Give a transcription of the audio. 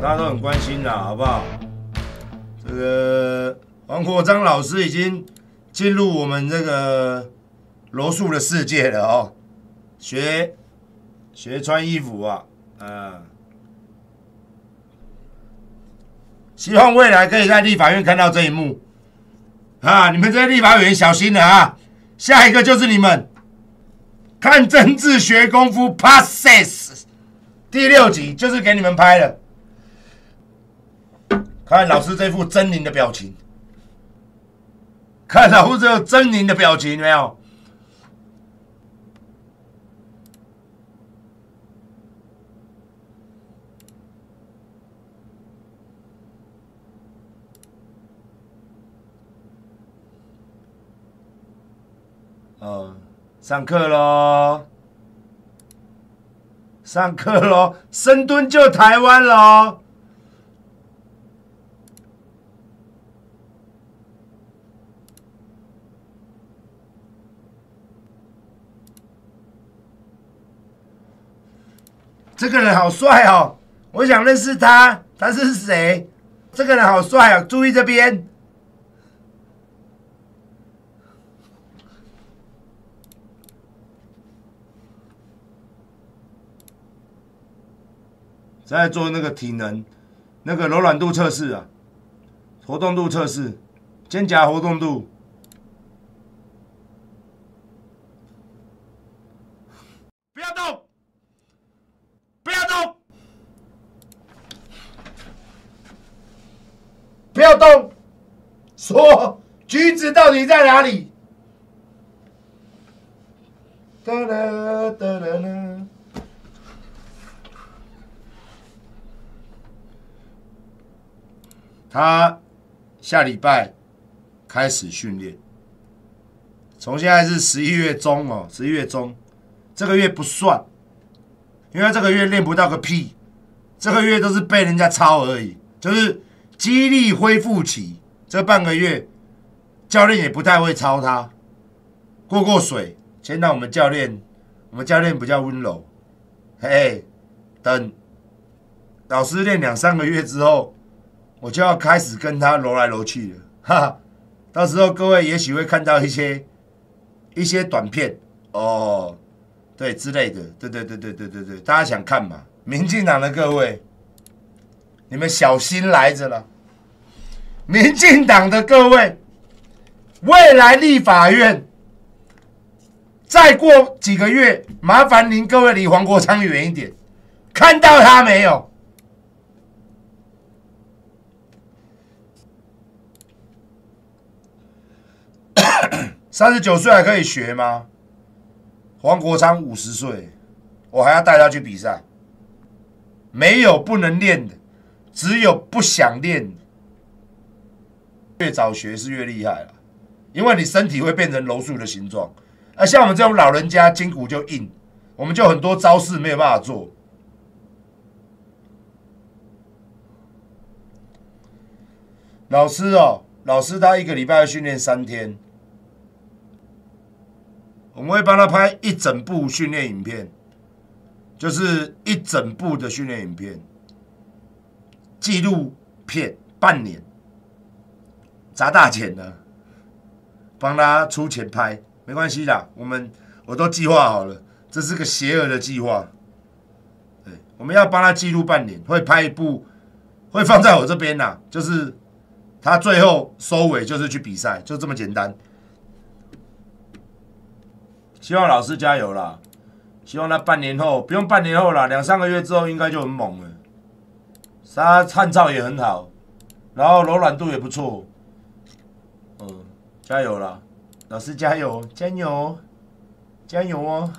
大家都很关心啦，好不好？这个黄国章老师已经进入我们这个罗素的世界了哦，学学穿衣服啊，嗯，希望未来可以在立法院看到这一幕啊！你们这些立法委员小心了啊！下一个就是你们。看政治学功夫 process 第六集就是给你们拍的，看老师这副狰狞的表情，看老师这狰狞的表情没有？哦。上课喽！上课喽！深蹲救台湾喽！这个人好帅哦！我想认识他，他是谁？这个人好帅哦！注意这边。在做那个体能、那个柔软度测试啊，活动度测试，肩胛活动度。不要动！不要动！不要动！说，橘子到底在哪里？哒啦哒啦啦。他下礼拜开始训练，从现在是十一月中哦，十一月中，这个月不算，因为这个月练不到个屁，这个月都是被人家抄而已，就是激励恢复期，这半个月教练也不太会抄他，过过水，先让我们教练，我们教练比较温柔，嘿，等老师练两三个月之后。我就要开始跟他揉来揉去了，哈哈！到时候各位也许会看到一些一些短片哦，对之类的，对对对对对对对，大家想看嘛？民进党的各位，你们小心来着了！民进党的各位，未来立法院再过几个月，麻烦您各位离黄国昌远一点，看到他没有？三十九岁还可以学吗？黄国昌五十岁，我还要带他去比赛。没有不能练的，只有不想练。越早学是越厉害了，因为你身体会变成柔术的形状。啊，像我们这种老人家筋骨就硬，我们就很多招式没有办法做。老师哦，老师他一个礼拜要训练三天。我们会帮他拍一整部训练影片，就是一整部的训练影片，纪录片，半年，砸大钱呢，帮他出钱拍，没关系的，我们我都计划好了，这是个邪恶的计划，对，我们要帮他记录半年，会拍一部，会放在我这边呐，就是他最后收尾就是去比赛，就这么简单。希望老师加油啦！希望他半年后不用半年后啦，两三个月之后应该就很猛了。他唱照也很好，然后柔软度也不错。嗯，加油啦！老师加油，加油，加油哦！